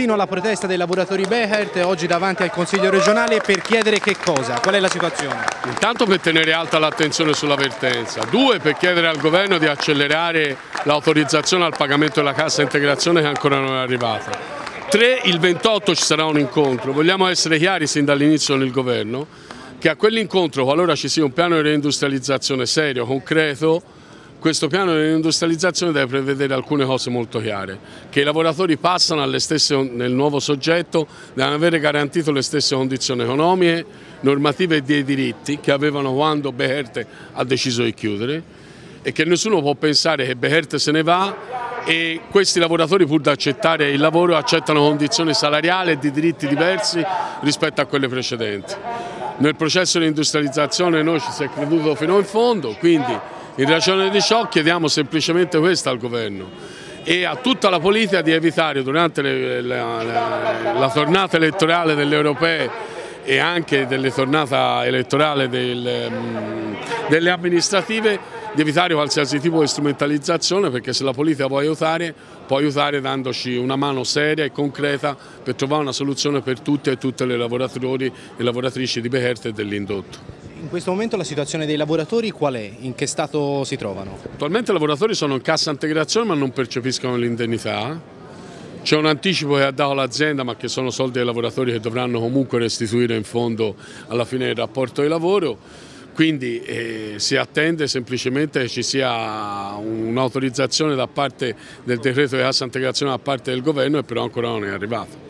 mattino la protesta dei lavoratori Behert, oggi davanti al Consiglio regionale per chiedere che cosa? Qual è la situazione? Intanto per tenere alta l'attenzione sulla vertenza, due per chiedere al governo di accelerare l'autorizzazione al pagamento della cassa integrazione che ancora non è arrivata. Tre, il 28 ci sarà un incontro, vogliamo essere chiari sin dall'inizio nel governo che a quell'incontro qualora ci sia un piano di reindustrializzazione serio, concreto, questo piano di industrializzazione deve prevedere alcune cose molto chiare, che i lavoratori passano stesse, nel nuovo soggetto, devono avere garantito le stesse condizioni economiche, normative e dei diritti che avevano quando Beherte ha deciso di chiudere e che nessuno può pensare che Beherte se ne va e questi lavoratori pur da accettare il lavoro accettano condizioni salariali e di diritti diversi rispetto a quelle precedenti. Nel processo di industrializzazione noi ci si è creduto fino in fondo, quindi in ragione di ciò chiediamo semplicemente questo al governo e a tutta la politica di evitare durante le, la, la, la tornata elettorale delle europee e anche delle tornate elettorali del, mm, delle amministrative di evitare qualsiasi tipo di strumentalizzazione perché se la politica vuole aiutare può aiutare dandoci una mano seria e concreta per trovare una soluzione per tutte e tutte le lavoratori e lavoratrici di Beherte e dell'indotto. In questo momento la situazione dei lavoratori qual è? In che stato si trovano? Attualmente i lavoratori sono in cassa integrazione ma non percepiscono l'indennità. C'è un anticipo che ha dato l'azienda ma che sono soldi dei lavoratori che dovranno comunque restituire in fondo alla fine del rapporto di lavoro. Quindi eh, si attende semplicemente che ci sia un'autorizzazione da parte del decreto di cassa integrazione da parte del governo e però ancora non è arrivato.